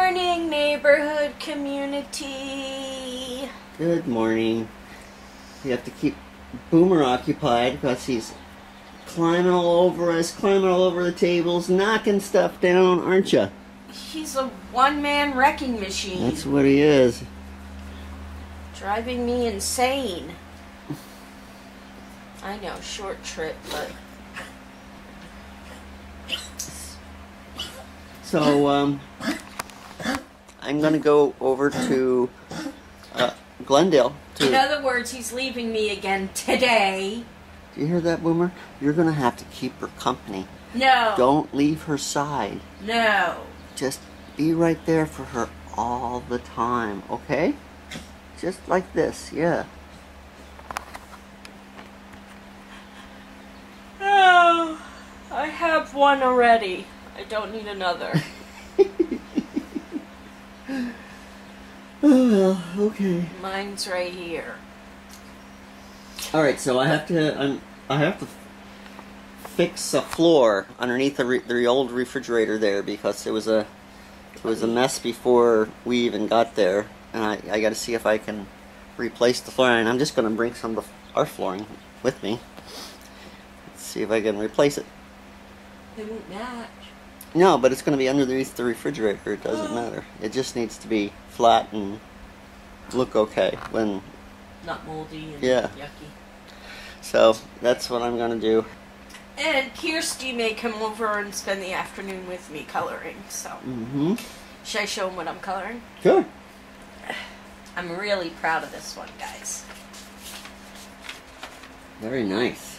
Trinity. Good morning. We have to keep Boomer occupied because he's climbing all over us, climbing all over the tables, knocking stuff down, aren't you? He's a one-man wrecking machine. That's what he is. driving me insane. I know, short trip, but So, um, I'm gonna go over to uh, Glendale. To, in other words, he's leaving me again today. do you hear that, Boomer? You're gonna have to keep her company. No. Don't leave her side. No. Just be right there for her all the time, okay? Just like this, yeah. Oh, I have one already. I don't need another. Oh, okay. Mine's right here. All right, so I have to I'm, I have to fix a floor underneath the, re, the old refrigerator there because it was a it was a mess before we even got there, and I, I got to see if I can replace the flooring. I'm just going to bring some of the, our flooring with me. Let's see if I can replace it. They won't match. No, but it's going to be underneath the refrigerator. It doesn't matter. It just needs to be flat and look okay when Not moldy and Yeah. yucky. so that's what I'm going to do. And Kirsty may come over and spend the afternoon with me coloring. So, Mhm. should I show him what I'm coloring? Sure. I'm really proud of this one, guys. Very nice.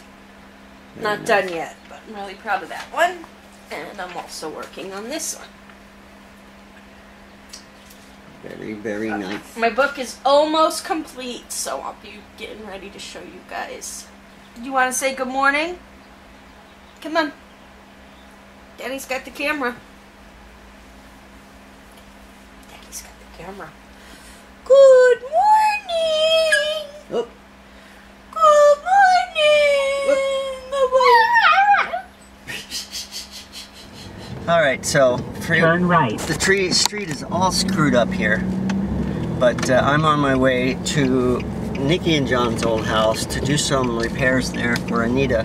Very Not nice. done yet, but I'm really proud of that one. And I'm also working on this one. Very, very nice. My book is almost complete, so I'll be getting ready to show you guys. You want to say good morning? Come on. Daddy's got the camera. Daddy's got the camera. Good morning. Oh, Good morning. All right. So Turn right. the tree street is all screwed up here, but uh, I'm on my way to Nikki and John's old house to do some repairs there for Anita,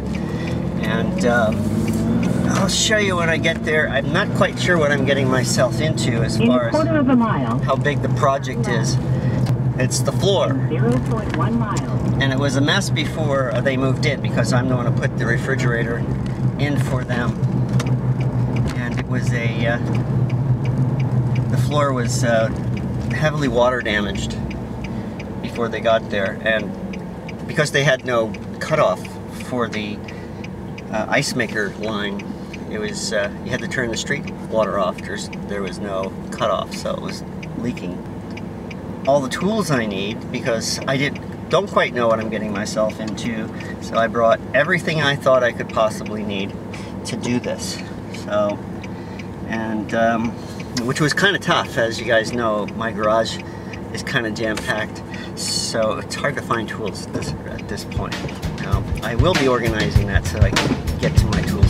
and um, I'll show you when I get there. I'm not quite sure what I'm getting myself into as In far as of a mile, how big the project is. It's the floor. 0.1 miles. and it was a mess before uh, they moved in because I'm the one who put the refrigerator in for them. Was a uh, the floor was uh, heavily water damaged before they got there, and because they had no cutoff for the uh, ice maker line, it was uh, you had to turn the street water off. There's, there was no cutoff, so it was leaking all the tools I need because I didn't don't quite know what I'm getting myself into. So I brought everything I thought I could possibly need to do this. So, and um, which was kind of tough, as you guys know. My garage is kind of jam packed, so it's hard to find tools at this, at this point. I will be organizing that so I can get to my tools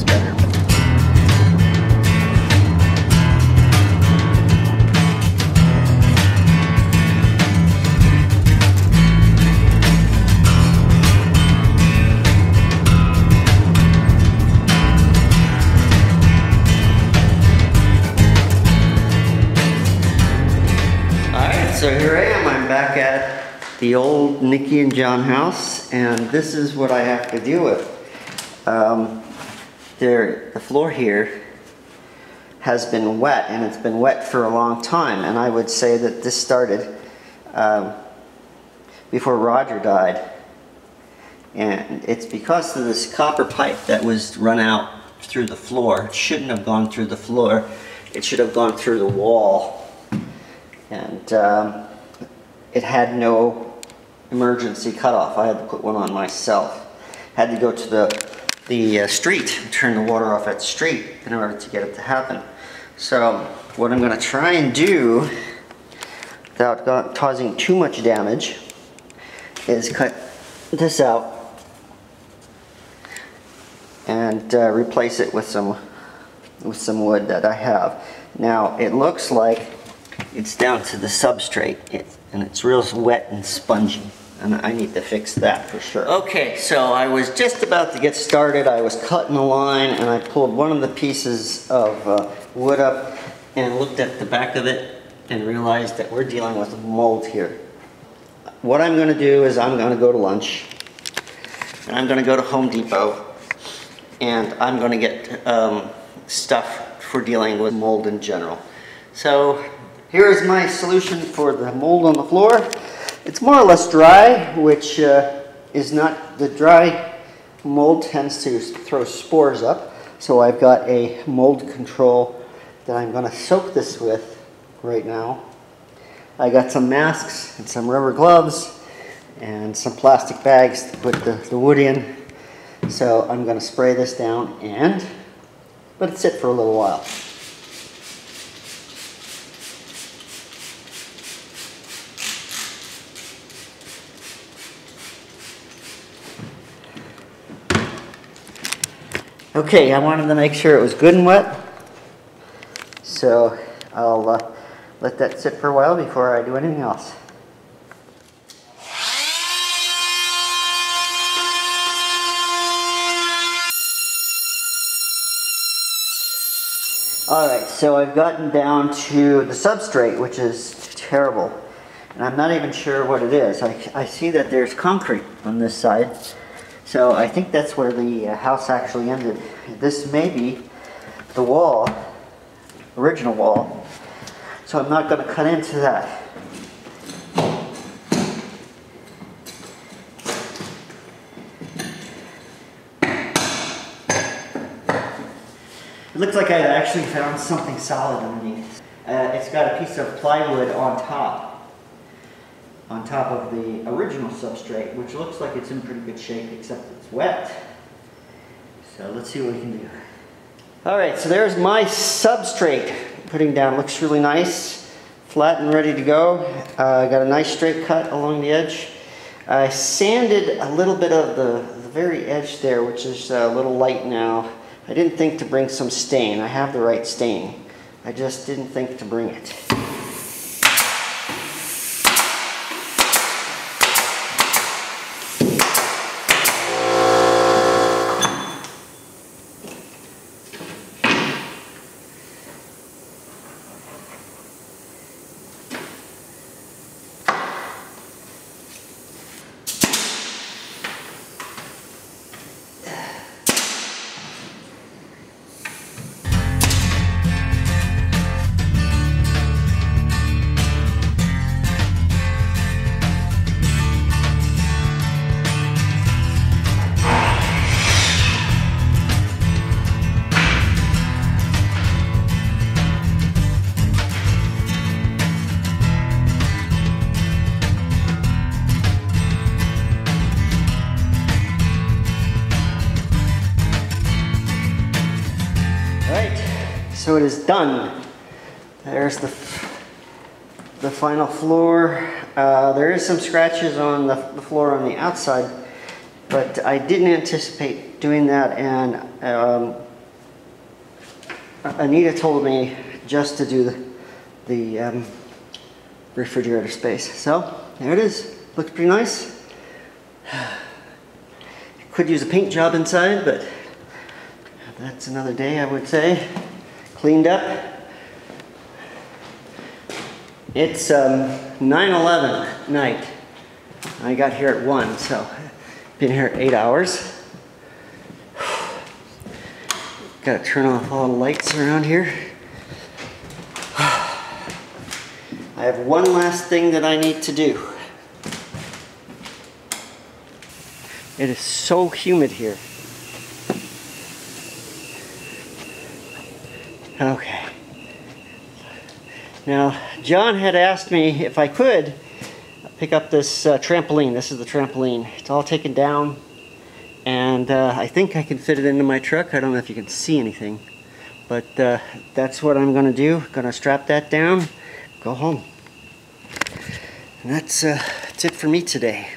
Back at the old Nikki and John house, and this is what I have to deal with. Um, there, the floor here has been wet, and it's been wet for a long time, and I would say that this started um, before Roger died. And it's because of this copper pipe that was run out through the floor. It shouldn't have gone through the floor. It should have gone through the wall and um, it had no emergency cutoff. I had to put one on myself. Had to go to the the uh, street, turn the water off at the street in order to get it to happen. So what I'm going to try and do, without causing too much damage, is cut this out and uh, replace it with some with some wood that I have. Now it looks like it's down to the substrate and it's real wet and spongy and I need to fix that for sure. Okay, so I was just about to get started. I was cutting a line and I pulled one of the pieces of uh, wood up and looked at the back of it and realized that we're dealing with mold here. What I'm going to do is I'm going to go to lunch and I'm going to go to Home Depot and I'm going to get um, stuff for dealing with mold in general. So here is my solution for the mold on the floor. It's more or less dry, which uh, is not, the dry mold tends to throw spores up. So I've got a mold control that I'm going to soak this with right now. I got some masks and some rubber gloves and some plastic bags to put the, the wood in. So I'm going to spray this down and let it sit for a little while. Okay, I wanted to make sure it was good and wet. So I'll uh, let that sit for a while before I do anything else. Alright, so I've gotten down to the substrate, which is terrible. And I'm not even sure what it is. I, I see that there's concrete on this side. So I think that's where the uh, house actually ended. This may be the wall, original wall. So I'm not going to cut into that. It looks like I actually found something solid underneath. Uh, it's got a piece of plywood on top on top of the original substrate, which looks like it's in pretty good shape, except it's wet. So let's see what we can do. All right, so there's my substrate putting down. Looks really nice, flat and ready to go. Uh, got a nice straight cut along the edge. I sanded a little bit of the, the very edge there, which is a little light now. I didn't think to bring some stain. I have the right stain. I just didn't think to bring it. Is done. There's the, the final floor. Uh, there is some scratches on the, the, floor on the outside, but I didn't anticipate doing that and um, Anita told me just to do the, the um, refrigerator space. So there it is. Looks pretty nice. Could use a paint job inside, but that's another day I would say cleaned up. It's 9-11 um, night. I got here at 1, so been here eight hours. Gotta turn off all the lights around here. I have one last thing that I need to do. It is so humid here. Okay. Now, John had asked me if I could pick up this uh, trampoline. This is the trampoline. It's all taken down, and uh, I think I can fit it into my truck. I don't know if you can see anything, but uh, that's what I'm going to do. Going to strap that down, go home. And that's, uh, that's it for me today.